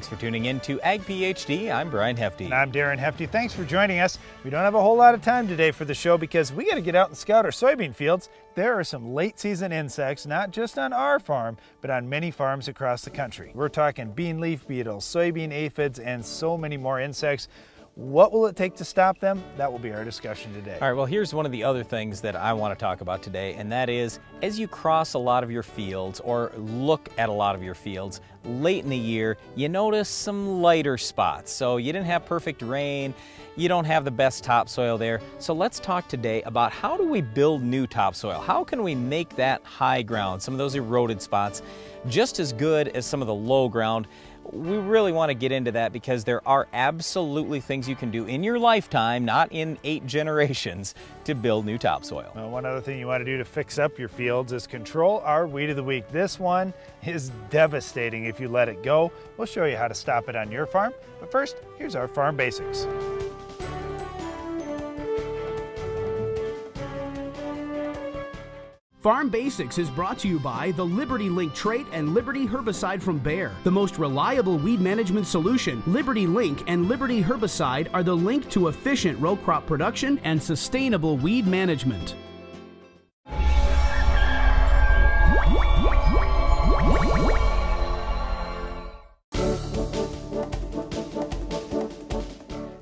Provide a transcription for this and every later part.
Thanks for tuning in to Ag PhD. I'm Brian Hefty. And I'm Darren Hefty. Thanks for joining us. We don't have a whole lot of time today for the show because we got to get out and scout our soybean fields. There are some late season insects, not just on our farm, but on many farms across the country. We're talking bean leaf beetles, soybean aphids, and so many more insects. What will it take to stop them? That will be our discussion today. All right, well, here's one of the other things that I want to talk about today, and that is as you cross a lot of your fields or look at a lot of your fields, late in the year, you notice some lighter spots. So you didn't have perfect rain, you don't have the best topsoil there. So let's talk today about how do we build new topsoil? How can we make that high ground, some of those eroded spots, just as good as some of the low ground? We really want to get into that because there are absolutely things you can do in your lifetime, not in eight generations, to build new topsoil. Well, one other thing you want to do to fix up your fields is control our weed of the week. This one is devastating if you let it go. We'll show you how to stop it on your farm. But first, here's our farm basics. Farm Basics is brought to you by the Liberty Link trait and Liberty herbicide from Bayer. The most reliable weed management solution, Liberty Link and Liberty herbicide are the link to efficient row crop production and sustainable weed management.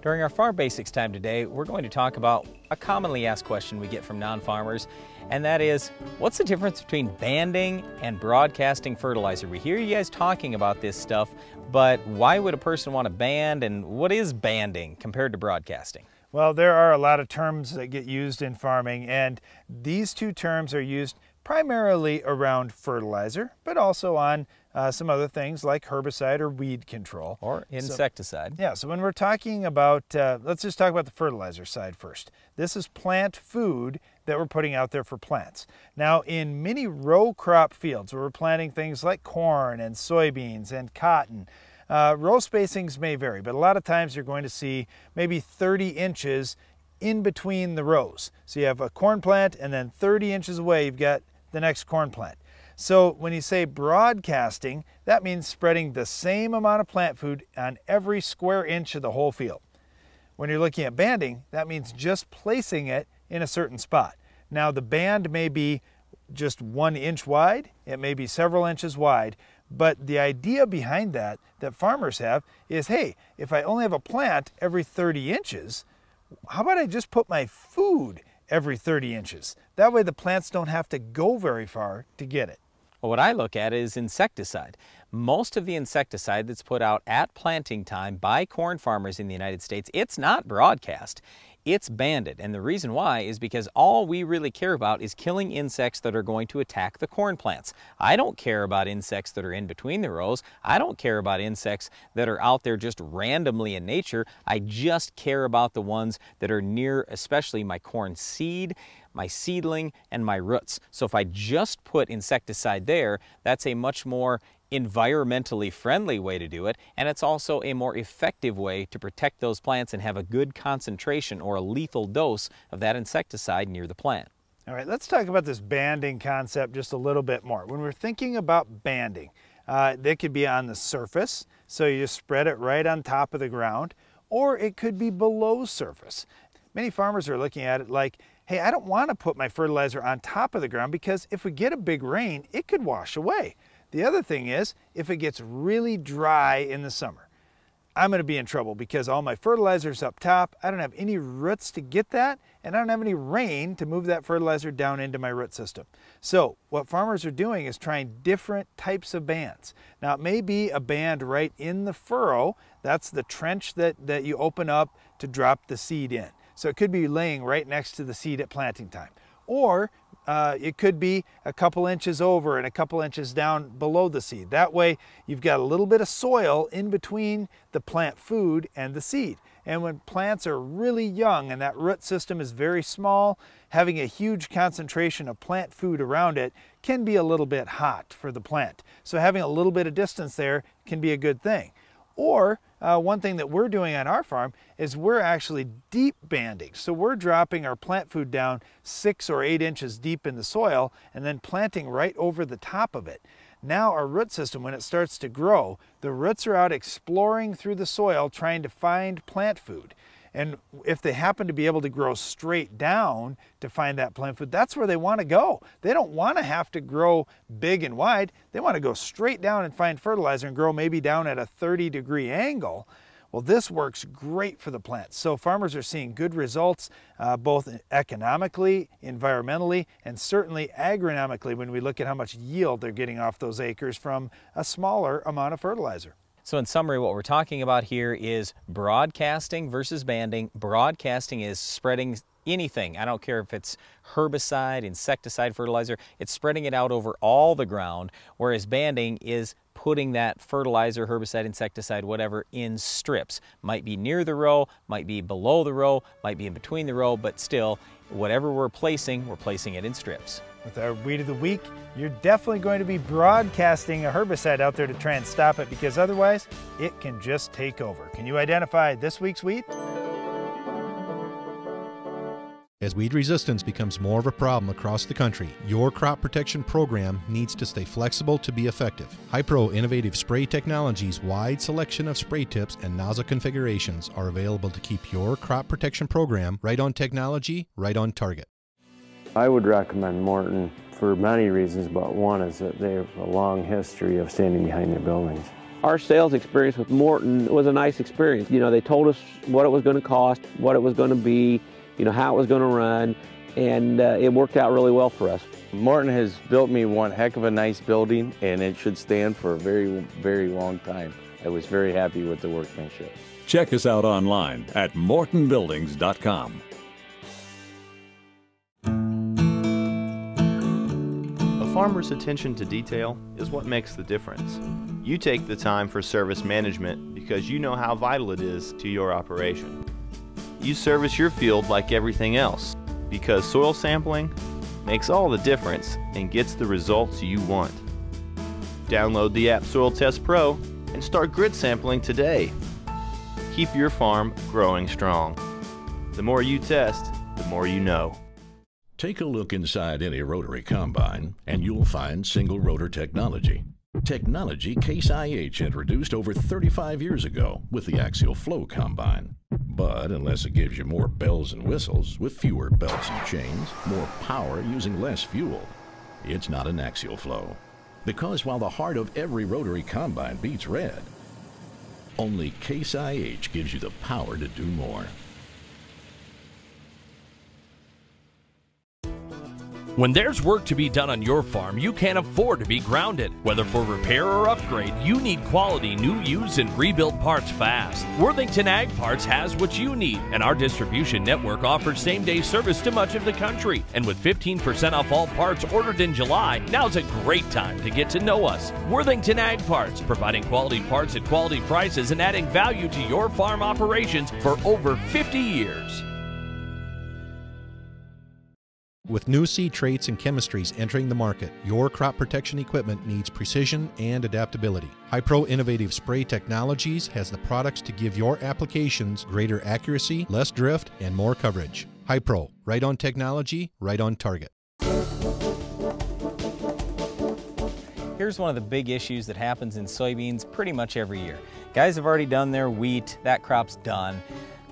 During our Farm Basics time today, we're going to talk about a commonly asked question we get from non-farmers, and that is, what's the difference between banding and broadcasting fertilizer? We hear you guys talking about this stuff, but why would a person want to band, and what is banding compared to broadcasting? Well, there are a lot of terms that get used in farming, and these two terms are used primarily around fertilizer, but also on uh, some other things like herbicide or weed control. Or insecticide. So, yeah, so when we're talking about, uh, let's just talk about the fertilizer side first. This is plant food that we're putting out there for plants. Now, in many row crop fields where we're planting things like corn and soybeans and cotton, uh, row spacings may vary, but a lot of times you're going to see maybe 30 inches in between the rows. So you have a corn plant and then 30 inches away you've got the next corn plant. So when you say broadcasting, that means spreading the same amount of plant food on every square inch of the whole field. When you're looking at banding, that means just placing it in a certain spot. Now the band may be just one inch wide, it may be several inches wide, but the idea behind that, that farmers have, is hey, if I only have a plant every 30 inches, how about I just put my food every 30 inches? That way the plants don't have to go very far to get it. Well, what I look at is insecticide. Most of the insecticide that's put out at planting time by corn farmers in the United States, it's not broadcast. It's banded, and the reason why is because all we really care about is killing insects that are going to attack the corn plants. I don't care about insects that are in between the rows. I don't care about insects that are out there just randomly in nature. I just care about the ones that are near, especially my corn seed, my seedling, and my roots. So if I just put insecticide there, that's a much more environmentally friendly way to do it, and it's also a more effective way to protect those plants and have a good concentration or a lethal dose of that insecticide near the plant. All right, let's talk about this banding concept just a little bit more. When we're thinking about banding, uh, they could be on the surface, so you just spread it right on top of the ground, or it could be below surface. Many farmers are looking at it like, hey, I don't want to put my fertilizer on top of the ground because if we get a big rain, it could wash away. The other thing is, if it gets really dry in the summer, I'm going to be in trouble because all my fertilizer's up top. I don't have any roots to get that, and I don't have any rain to move that fertilizer down into my root system. So what farmers are doing is trying different types of bands. Now it may be a band right in the furrow. That's the trench that, that you open up to drop the seed in. So it could be laying right next to the seed at planting time. Or uh, it could be a couple inches over and a couple inches down below the seed. That way you've got a little bit of soil in between the plant food and the seed. And when plants are really young and that root system is very small, having a huge concentration of plant food around it can be a little bit hot for the plant. So having a little bit of distance there can be a good thing. Or uh, one thing that we're doing on our farm is we're actually deep banding. So we're dropping our plant food down six or eight inches deep in the soil and then planting right over the top of it. Now our root system, when it starts to grow, the roots are out exploring through the soil trying to find plant food. And if they happen to be able to grow straight down to find that plant food, that's where they want to go. They don't want to have to grow big and wide. They want to go straight down and find fertilizer and grow maybe down at a 30 degree angle. Well, this works great for the plants. So farmers are seeing good results, uh, both economically, environmentally, and certainly agronomically when we look at how much yield they're getting off those acres from a smaller amount of fertilizer. So in summary, what we're talking about here is broadcasting versus banding. Broadcasting is spreading anything. I don't care if it's herbicide, insecticide, fertilizer, it's spreading it out over all the ground, whereas banding is putting that fertilizer, herbicide, insecticide, whatever, in strips. Might be near the row, might be below the row, might be in between the row, but still, whatever we're placing, we're placing it in strips. With our Weed of the Week, you're definitely going to be broadcasting a herbicide out there to try and stop it because otherwise it can just take over. Can you identify this week's weed? As weed resistance becomes more of a problem across the country, your crop protection program needs to stay flexible to be effective. Hypro Innovative Spray Technology's wide selection of spray tips and nozzle configurations are available to keep your crop protection program right on technology, right on target. I would recommend Morton for many reasons, but one is that they have a long history of standing behind their buildings. Our sales experience with Morton was a nice experience. You know, they told us what it was going to cost, what it was going to be, you know, how it was going to run, and uh, it worked out really well for us. Morton has built me one heck of a nice building, and it should stand for a very, very long time. I was very happy with the workmanship. Check us out online at mortonbuildings.com. A farmer's attention to detail is what makes the difference. You take the time for service management because you know how vital it is to your operation. You service your field like everything else because soil sampling makes all the difference and gets the results you want. Download the app Soil Test Pro and start grid sampling today. Keep your farm growing strong. The more you test, the more you know. Take a look inside any rotary combine and you'll find single rotor technology. Technology Case IH introduced over 35 years ago with the Axial Flow combine. But unless it gives you more bells and whistles with fewer belts and chains, more power using less fuel, it's not an axial flow. Because while the heart of every rotary combine beats red, only Case IH gives you the power to do more. When there's work to be done on your farm, you can't afford to be grounded. Whether for repair or upgrade, you need quality new, used, and rebuilt parts fast. Worthington Ag Parts has what you need, and our distribution network offers same day service to much of the country. And with 15% off all parts ordered in July, now's a great time to get to know us. Worthington Ag Parts, providing quality parts at quality prices and adding value to your farm operations for over 50 years. With new seed traits and chemistries entering the market, your crop protection equipment needs precision and adaptability. Hypro Innovative Spray Technologies has the products to give your applications greater accuracy, less drift, and more coverage. Hypro, right on technology, right on target. Here's one of the big issues that happens in soybeans pretty much every year. Guys have already done their wheat, that crop's done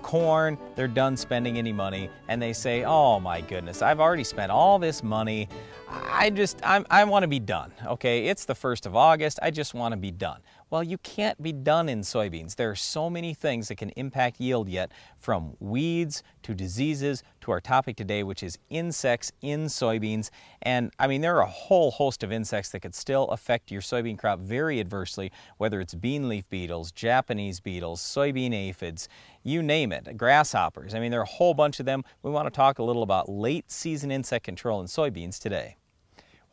corn, they're done spending any money, and they say, oh my goodness, I've already spent all this money. I just, I'm, I want to be done. Okay, it's the 1st of August. I just want to be done. Well, you can't be done in soybeans. There are so many things that can impact yield yet, from weeds to diseases to our topic today, which is insects in soybeans. And I mean, there are a whole host of insects that could still affect your soybean crop very adversely, whether it's bean leaf beetles, Japanese beetles, soybean aphids, you name it, grasshoppers. I mean, there are a whole bunch of them. We want to talk a little about late season insect control in soybeans today.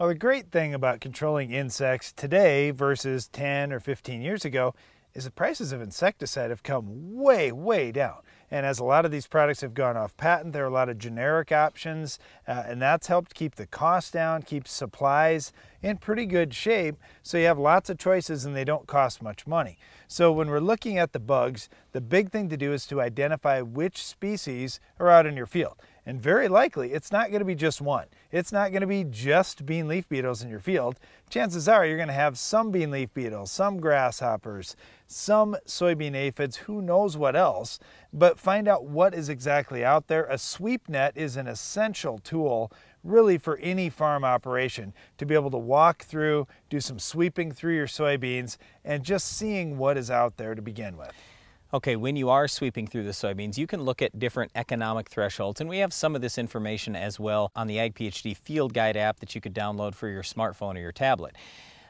Well, the great thing about controlling insects today versus 10 or 15 years ago is the prices of insecticide have come way, way down. And as a lot of these products have gone off patent, there are a lot of generic options, uh, and that's helped keep the cost down, keep supplies in pretty good shape. So you have lots of choices and they don't cost much money. So when we're looking at the bugs, the big thing to do is to identify which species are out in your field. And very likely, it's not going to be just one. It's not going to be just bean leaf beetles in your field. Chances are you're going to have some bean leaf beetles, some grasshoppers, some soybean aphids, who knows what else. But find out what is exactly out there. A sweep net is an essential tool really for any farm operation to be able to walk through, do some sweeping through your soybeans, and just seeing what is out there to begin with. Okay, when you are sweeping through the soybeans, you can look at different economic thresholds, and we have some of this information as well on the Ag PhD Field Guide app that you could download for your smartphone or your tablet.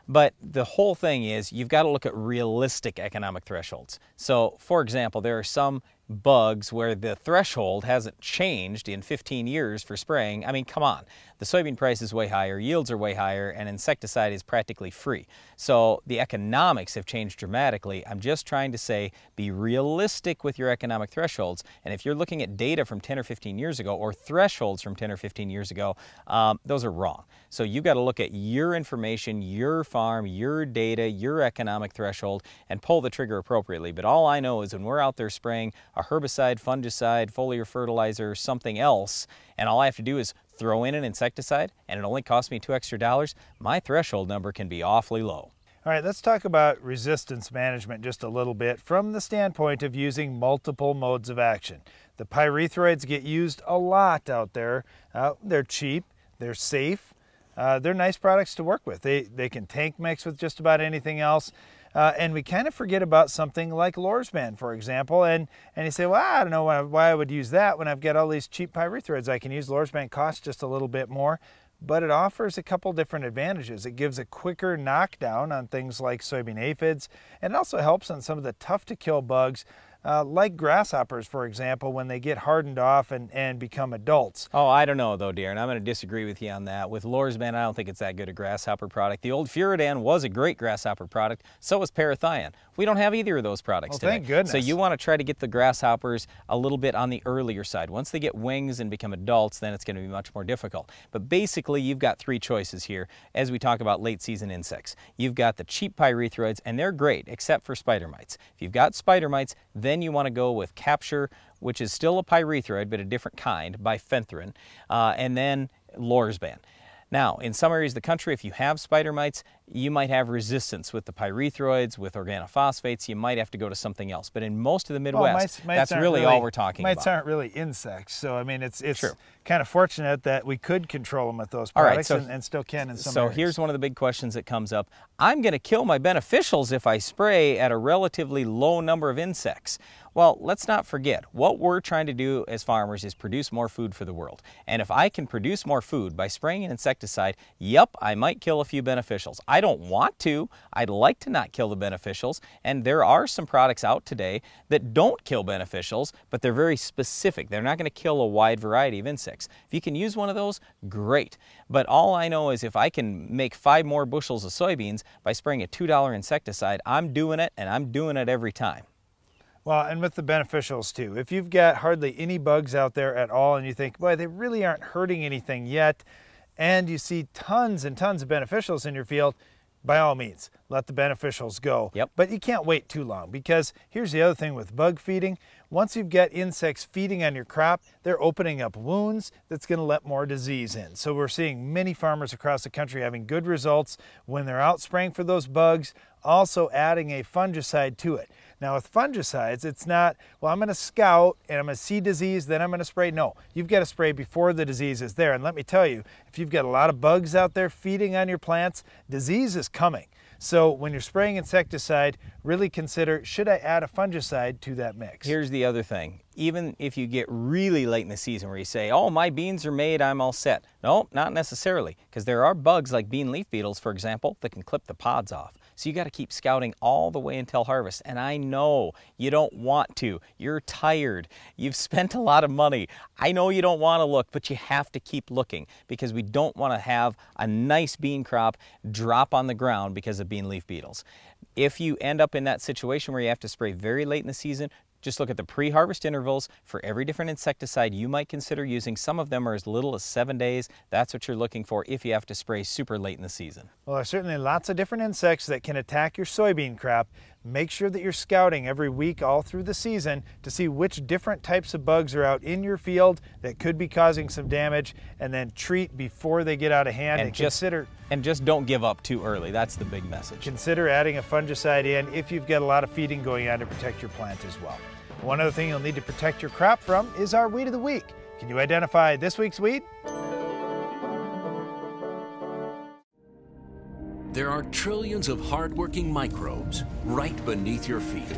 But the whole thing is you've got to look at realistic economic thresholds. So, for example, there are some bugs where the threshold hasn't changed in 15 years for spraying. I mean, come on. The soybean price is way higher, yields are way higher, and insecticide is practically free. So the economics have changed dramatically. I'm just trying to say be realistic with your economic thresholds. And if you're looking at data from 10 or 15 years ago or thresholds from 10 or 15 years ago, um, those are wrong. So you've got to look at your information, your farm, your data, your economic threshold, and pull the trigger appropriately. But all I know is when we're out there spraying a herbicide, fungicide, foliar fertilizer, something else, and all I have to do is throw in an insecticide and it only costs me two extra dollars, my threshold number can be awfully low. All right, let's talk about resistance management just a little bit from the standpoint of using multiple modes of action. The pyrethroids get used a lot out there. Uh, they're cheap, they're safe, uh, they're nice products to work with. They, they can tank mix with just about anything else. Uh, and we kind of forget about something like Lorsban, for example. And, and you say, well, I don't know why, why I would use that when I've got all these cheap pyrethroids I can use. Lorsban costs just a little bit more, but it offers a couple different advantages. It gives a quicker knockdown on things like soybean aphids, and it also helps on some of the tough to kill bugs uh, like grasshoppers, for example, when they get hardened off and, and become adults. Oh, I don't know though, Darren. I'm going to disagree with you on that. With Lorsban, I don't think it's that good a grasshopper product. The old Furadan was a great grasshopper product. So was Parathion. We don't have either of those products well, today. Thank goodness. So you want to try to get the grasshoppers a little bit on the earlier side. Once they get wings and become adults, then it's going to be much more difficult. But basically, you've got three choices here as we talk about late season insects. You've got the cheap pyrethroids, and they're great except for spider mites. If you've got spider mites, then you want to go with Capture, which is still a pyrethroid, but a different kind, bifenthrin, uh, and then Lorsban. Now, in some areas of the country, if you have spider mites, you might have resistance with the pyrethroids, with organophosphates. You might have to go to something else. But in most of the Midwest, well, mites, mites that's really, really, all we're talking mites about. Mites aren't really insects. So, I mean, it's, it's True. kind of fortunate that we could control them with those products so, and, and, still can in some So areas. here's one of the big questions that comes up. I'm going to kill my beneficials if I spray at a relatively low number of insects. Well, let's not forget, what we're trying to do as farmers is produce more food for the world. And if I can produce more food by spraying an insecticide, yep, I might kill a few beneficials. I don't want to. I'd like to not kill the beneficials. And there are some products out today that don't kill beneficials, but they're very specific. They're not going to kill a wide variety of insects. If you can use one of those, great. But all I know is if I can make five more bushels of soybeans by spraying a $2 insecticide, I'm doing it and I'm doing it every time. Well, and with the beneficials too. If you've got hardly any bugs out there at all and you think, boy, they really aren't hurting anything yet, and you see tons and tons of beneficials in your field, by all means, let the beneficials go. Yep. But you can't wait too long because here's the other thing with bug feeding. Once you've got insects feeding on your crop, they're opening up wounds that's going to let more disease in. So we're seeing many farmers across the country having good results when they're out spraying for those bugs, also adding a fungicide to it. Now with fungicides, it's not, well, I'm going to scout and I'm to see disease, then I'm going to spray. No, you've got to spray before the disease is there. And let me tell you, if you've got a lot of bugs out there feeding on your plants, disease is coming. So when you're spraying insecticide, really consider, should I add a fungicide to that mix? Here's the other thing. Even if you get really late in the season where you say, oh, my beans are made, I'm all set. No, not necessarily, because there are bugs like bean leaf beetles, for example, that can clip the pods off. So you got to keep scouting all the way until harvest. And I know you don't want to. You're tired. You've spent a lot of money. I know you don't want to look, but you have to keep looking because we don't want to have a nice bean crop drop on the ground because of bean leaf beetles. If you end up in that situation where you have to spray very late in the season, just look at the pre-harvest intervals for every different insecticide you might consider using. Some of them are as little as seven days. That's what you're looking for if you have to spray super late in the season. Well, there's certainly lots of different insects that can attack your soybean crop. make sure that you're scouting every week all through the season to see which different types of bugs are out in your field that could be causing some damage and then treat before they get out of hand and, and just, consider and just don't give up too early. That's the big message. Consider adding a fungicide in if you've got a lot of feeding going on to protect your plant as well. One other thing you'll need to protect your crop from is our weed of the week. Can you identify this week's weed? There are trillions of hardworking microbes right beneath your feet.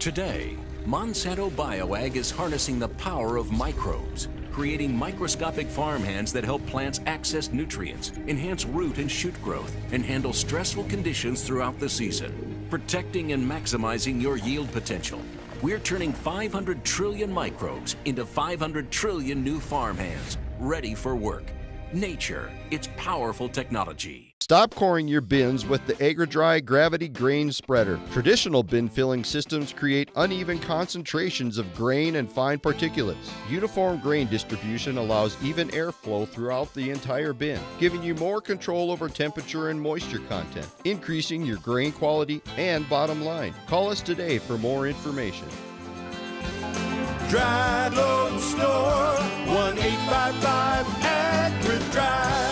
Today, Monsanto BioAg is harnessing the power of microbes, creating microscopic farmhands that help plants access nutrients, enhance root and shoot growth, and handle stressful conditions throughout the season, protecting and maximizing your yield potential. We're turning 500 trillion microbes into 500 trillion new farmhands, ready for work. Nature, it's powerful technology. Stop coring your bins with the AgriDry Gravity Grain Spreader. Traditional bin filling systems create uneven concentrations of grain and fine particulates. Uniform grain distribution allows even airflow throughout the entire bin, giving you more control over temperature and moisture content, increasing your grain quality and bottom line. Call us today for more information. Dry Load Store, 1 855 AgriDry.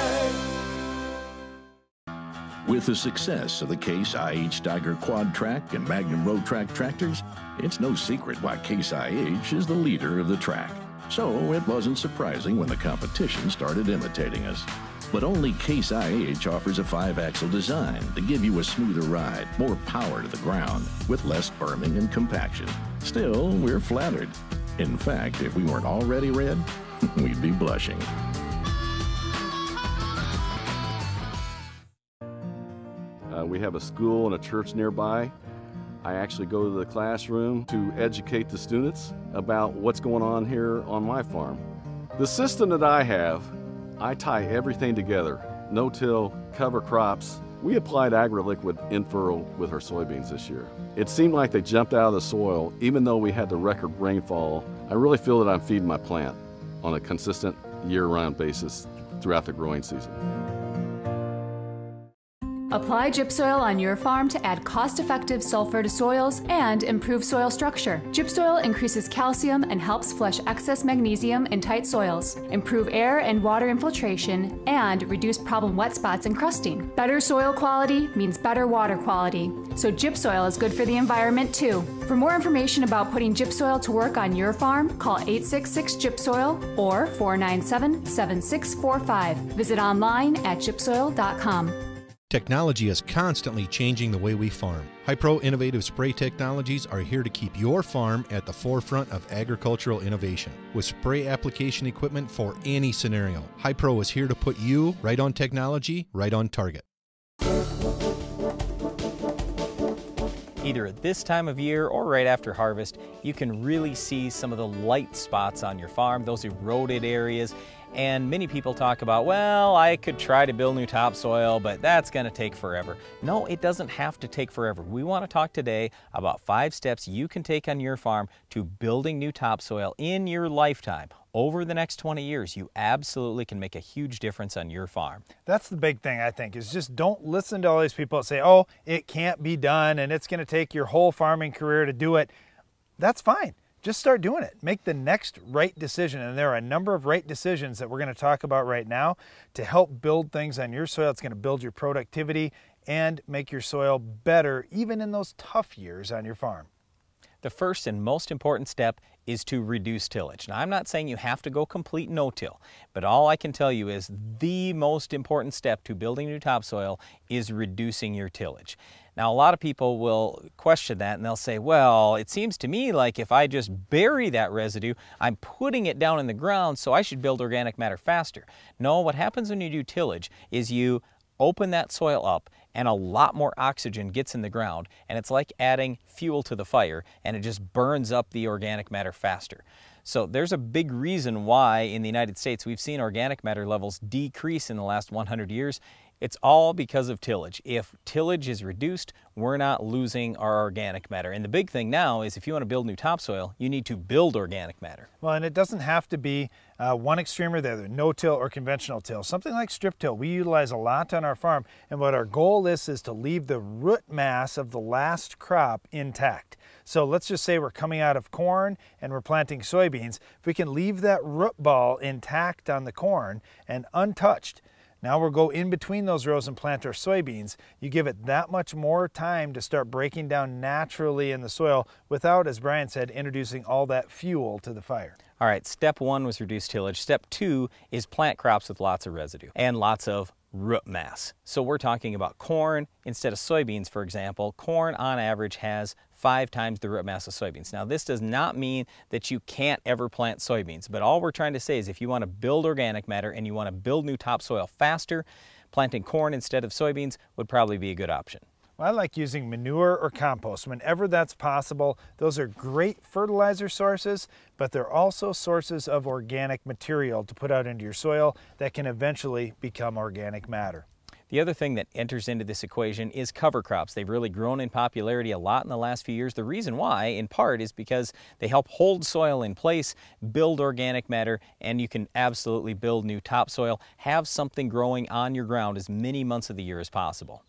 With the success of the Case IH Steiger Quad Track and Magnum Road Track tractors, it's no secret why Case IH is the leader of the track. So it wasn't surprising when the competition started imitating us. But only Case IH offers a five axle design to give you a smoother ride, more power to the ground, with less berming and compaction. Still, we're flattered. In fact, if we weren't already red, we'd be blushing. We have a school and a church nearby. I actually go to the classroom to educate the students about what's going on here on my farm. The system that I have, I tie everything together. No-till, cover crops. We applied AgriLiquid in furrow with our soybeans this year. It seemed like they jumped out of the soil even though we had the record rainfall. I really feel that I'm feeding my plant on a consistent year-round basis throughout the growing season. Apply Gypsoil on your farm to add cost-effective sulfur to soils and improve soil structure. Gypsoil increases calcium and helps flush excess magnesium in tight soils, improve air and water infiltration, and reduce problem wet spots and crusting. Better soil quality means better water quality, so Gypsoil is good for the environment too. For more information about putting Gypsoil to work on your farm, call 866 Gypsoil or 497 7645. Visit online at gypsoil.com. Technology is constantly changing the way we farm. Hypro Innovative Spray Technologies are here to keep your farm at the forefront of agricultural innovation. With spray application equipment for any scenario, Hypro is here to put you right on technology, right on target. Either at this time of year or right after harvest, you can really see some of the light spots on your farm, those eroded areas. And many people talk about, well, I could try to build new topsoil, but that's going to take forever. No, it doesn't have to take forever. We want to talk today about five steps you can take on your farm to building new topsoil in your lifetime. Over the next 20 years, you absolutely can make a huge difference on your farm. That's the big thing, I think, is just don't listen to all these people that say, oh, it can't be done and it's going to take your whole farming career to do it. That's fine just start doing it. Make the next right decision. And there are a number of right decisions that we're going to talk about right now to help build things on your soil. It's going to build your productivity and make your soil better, even in those tough years on your farm. The first and most important step is to reduce tillage. Now, I'm not saying you have to go complete no-till, but all I can tell you is the most important step to building new topsoil is reducing your tillage. Now, a lot of people will question that and they'll say, well, it seems to me like if I just bury that residue, I'm putting it down in the ground, so I should build organic matter faster. No, what happens when you do tillage is you open that soil up and a lot more oxygen gets in the ground and it's like adding fuel to the fire and it just burns up the organic matter faster. So there's a big reason why in the United States we've seen organic matter levels decrease in the last 100 years It's all because of tillage. If tillage is reduced, we're not losing our organic matter. And the big thing now is if you want to build new topsoil, you need to build organic matter. Well, and it doesn't have to be uh, one extreme or the other, no-till or conventional till. Something like strip till we utilize a lot on our farm, and what our goal is is to leave the root mass of the last crop intact. So let's just say we're coming out of corn and we're planting soybeans. If we can leave that root ball intact on the corn and untouched, now we'll go in between those rows and plant our soybeans. You give it that much more time to start breaking down naturally in the soil without, as Brian said, introducing all that fuel to the fire. All right, step one was reduce tillage. Step two is plant crops with lots of residue and lots of root mass. So we're talking about corn instead of soybeans, for example. Corn on average has five times the root mass of soybeans. Now this does not mean that you can't ever plant soybeans, but all we're trying to say is if you want to build organic matter and you want to build new topsoil faster, planting corn instead of soybeans would probably be a good option. I like using manure or compost whenever that's possible. Those are great fertilizer sources, but they're also sources of organic material to put out into your soil that can eventually become organic matter. The other thing that enters into this equation is cover crops. They've really grown in popularity a lot in the last few years. The reason why, in part, is because they help hold soil in place, build organic matter, and you can absolutely build new topsoil. Have something growing on your ground as many months of the year as possible.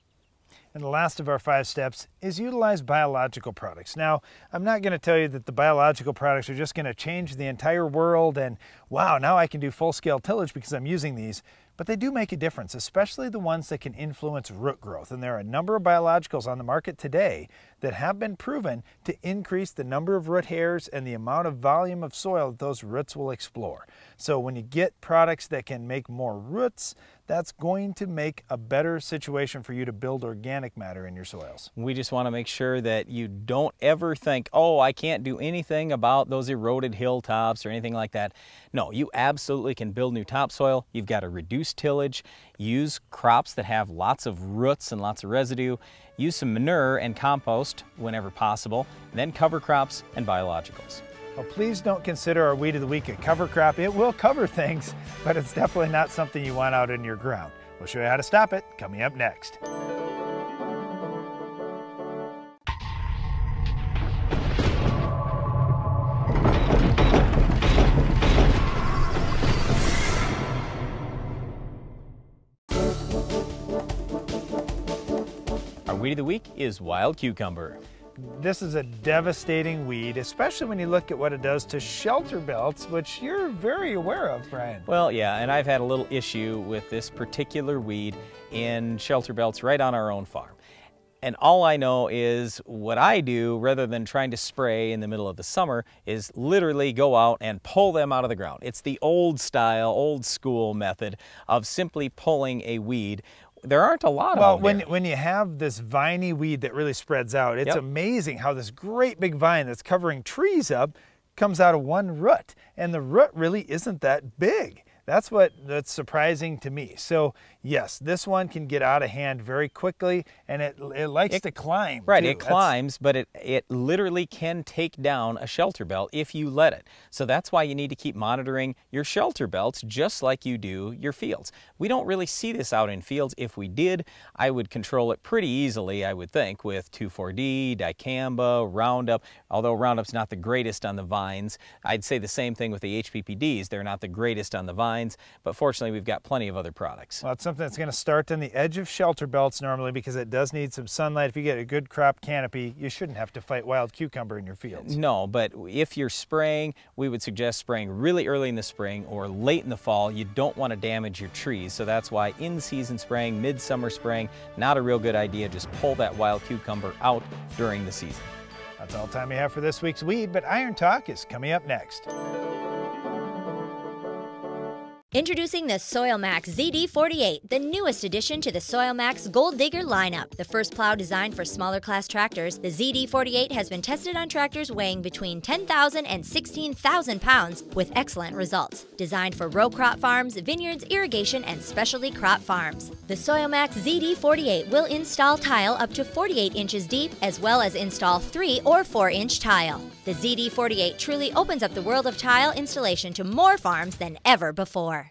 And the last of our five steps is utilize biological products. Now, I'm not going to tell you that the biological products are just going to change the entire world and wow, now I can do full scale tillage because I'm using these but they do make a difference, especially the ones that can influence root growth. And there are a number of biologicals on the market today that have been proven to increase the number of root hairs and the amount of volume of soil that those roots will explore. So when you get products that can make more roots, that's going to make a better situation for you to build organic matter in your soils. We just want to make sure that you don't ever think, oh, I can't do anything about those eroded hilltops or anything like that. No, you absolutely can build new topsoil. You've got to reduce tillage, use crops that have lots of roots and lots of residue, use some manure and compost whenever possible, then cover crops and biologicals. Well, please don't consider our Weed of the Week a cover crop. It will cover things, but it's definitely not something you want out in your ground. We'll show you how to stop it coming up next. Weed of the Week is wild cucumber. This is a devastating weed, especially when you look at what it does to shelter belts, which you're very aware of, Brian. Well, yeah, and I've had a little issue with this particular weed in shelter belts right on our own farm. And all I know is what I do, rather than trying to spray in the middle of the summer, is literally go out and pull them out of the ground. It's the old style, old school method of simply pulling a weed there aren't a lot well, of them. Well, when, when you have this viney weed that really spreads out, it's yep. amazing how this great big vine that's covering trees up comes out of one root. And the root really isn't that big. That's what that's surprising to me. So yes, this one can get out of hand very quickly and it, it likes it, to climb. Right, too. it that's... climbs, but it, it literally can take down a shelter belt if you let it. So that's why you need to keep monitoring your shelter belts just like you do your fields. We don't really see this out in fields. If we did, I would control it pretty easily, I would think, with 2,4-D, dicamba, Roundup, although Roundup's not the greatest on the vines. I'd say the same thing with the HPPDs. They're not the greatest on the vines but fortunately we've got plenty of other products. Well, something that's going to start on the edge of shelter belts normally because it does need some sunlight. If you get a good crop canopy, you shouldn't have to fight wild cucumber in your fields. No, but if you're spraying, we would suggest spraying really early in the spring or late in the fall. You don't want to damage your trees, so that's why in-season spraying, midsummer spraying, not a real good idea. Just pull that wild cucumber out during the season. That's all time we have for this week's Weed, but Iron Talk is coming up next. Introducing the SoilMax ZD48, the newest addition to the SoilMax Gold Digger lineup. The first plow designed for smaller class tractors, the ZD48 has been tested on tractors weighing between 10,000 and 16,000 pounds with excellent results. Designed for row crop farms, vineyards, irrigation, and specialty crop farms. The SoilMax ZD48 will install tile up to 48 inches deep as well as install 3 or 4 inch tile. The ZD48 truly opens up the world of tile installation to more farms than ever before.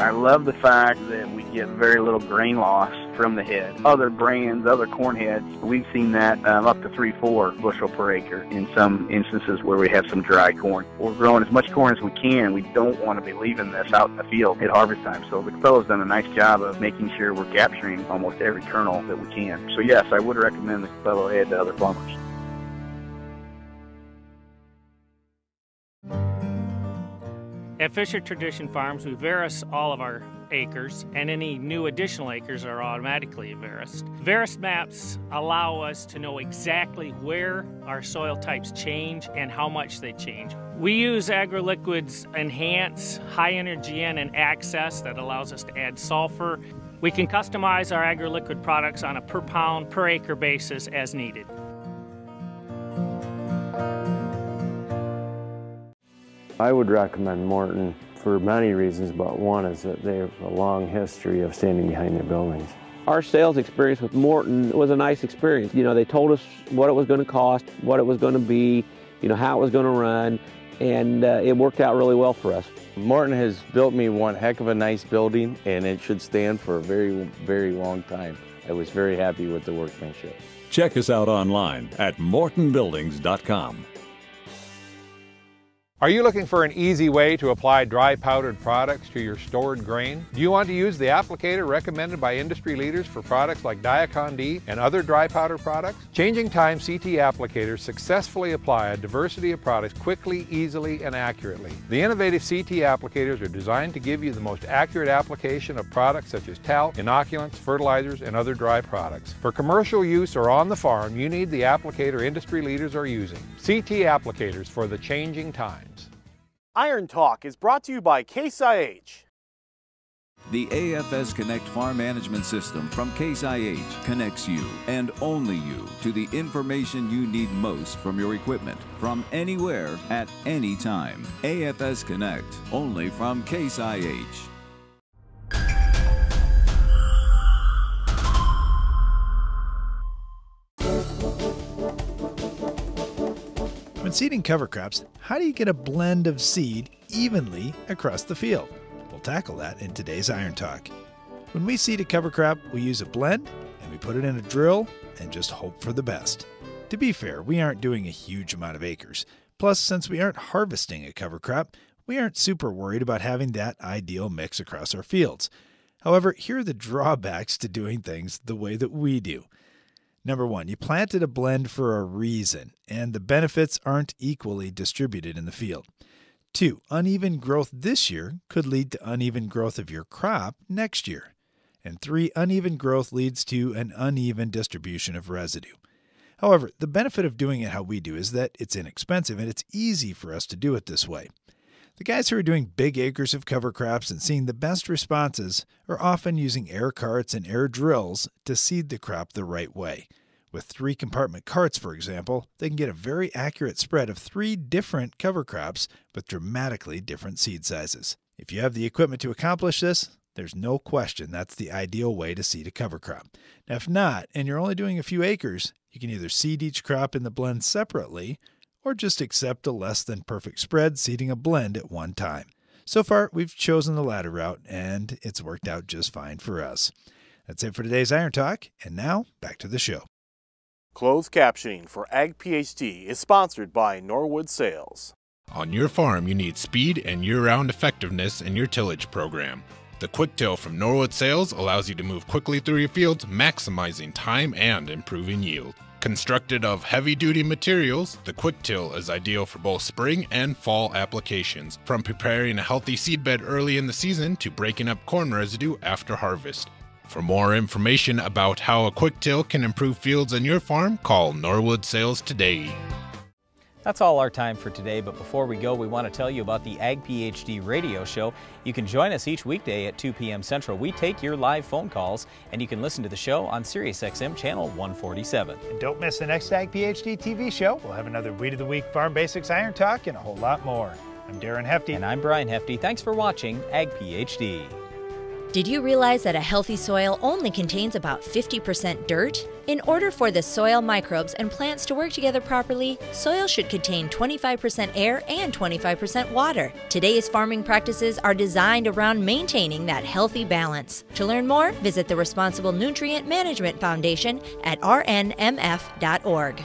I love the fact that we get very little grain loss from the head. Other brands, other corn heads, we've seen that um, up to three, four bushel per acre in some instances where we have some dry corn. We're growing as much corn as we can. We don't want to be leaving this out in the field at harvest time. So the fellow's done a nice job of making sure we're capturing almost every kernel that we can. So yes, I would recommend the fellow head to other farmers. At Fisher Tradition Farms, we Veris all of our acres, and any new additional acres are automatically Veris. Veris maps allow us to know exactly where our soil types change and how much they change. We use AgriLiquid's Enhance, High Energy N, and Access that allows us to add sulfur. We can customize our AgriLiquid products on a per pound, per acre basis as needed. I would recommend Morton for many reasons, but one is that they have a long history of standing behind their buildings. Our sales experience with Morton was a nice experience. You know, they told us what it was going to cost, what it was going to be, you know, how it was going to run, and uh, it worked out really well for us. Morton has built me one heck of a nice building, and it should stand for a very, very long time. I was very happy with the workmanship. Check us out online at mortonbuildings.com. Are you looking for an easy way to apply dry powdered products to your stored grain? Do you want to use the applicator recommended by industry leaders for products like Diacon D and other dry powder products? Changing Time CT applicators successfully apply a diversity of products quickly, easily, and accurately. The innovative CT applicators are designed to give you the most accurate application of products such as talc, inoculants, fertilizers, and other dry products. For commercial use or on the farm, you need the applicator industry leaders are using. CT applicators for the changing times. Iron Talk is brought to you by Case IH. The AFS Connect Farm Management System from Case IH connects you and only you to the information you need most from your equipment from anywhere at any time. AFS Connect only from Case IH. When seeding cover crops, how do you get a blend of seed evenly across the field? We'll tackle that in today's Iron Talk. When we seed a cover crop, we use a blend and we put it in a drill and just hope for the best. To be fair, we aren't doing a huge amount of acres. Plus, since we aren't harvesting a cover crop, we aren't super worried about having that ideal mix across our fields. However, here are the drawbacks to doing things the way that we do. Number one, you planted a blend for a reason, and the benefits aren't equally distributed in the field. Two, uneven growth this year could lead to uneven growth of your crop next year. And three, uneven growth leads to an uneven distribution of residue. However, the benefit of doing it how we do is that it's inexpensive and it's easy for us to do it this way. The guys who are doing big acres of cover crops and seeing the best responses are often using air carts and air drills to seed the crop the right way. With three compartment carts, for example, they can get a very accurate spread of three different cover crops with dramatically different seed sizes. If you have the equipment to accomplish this, there's no question that's the ideal way to seed a cover crop. Now, if not, and you're only doing a few acres, you can either seed each crop in the blend separately or just accept a less than perfect spread, seeding a blend at one time. So far, we've chosen the latter route, and it's worked out just fine for us. That's it for today's Iron Talk, and now back to the show. Closed captioning for Ag PhD is sponsored by Norwood Sales. On your farm, you need speed and year round effectiveness in your tillage program. The Quick Till from Norwood Sales allows you to move quickly through your fields, maximizing time and improving yield. Constructed of heavy duty materials, the Quick Till is ideal for both spring and fall applications, from preparing a healthy seedbed early in the season to breaking up corn residue after harvest. For more information about how a Quick Till can improve fields on your farm, call Norwood Sales today. That's all our time for today, but before we go, we want to tell you about the Ag PhD radio show. You can join us each weekday at 2 p.m. Central. We take your live phone calls, and you can listen to the show on SiriusXM Channel 147. And don't miss the next Ag PhD TV show. We'll have another Weed of the Week Farm Basics Iron Talk and a whole lot more. I'm Darren Hefty. And I'm Brian Hefty. Thanks for watching Ag PhD. Did you realize that a healthy soil only contains about 50% dirt? In order for the soil microbes and plants to work together properly, soil should contain 25% air and 25% water. Today's farming practices are designed around maintaining that healthy balance. To learn more, visit the Responsible Nutrient Management Foundation at rnmf.org.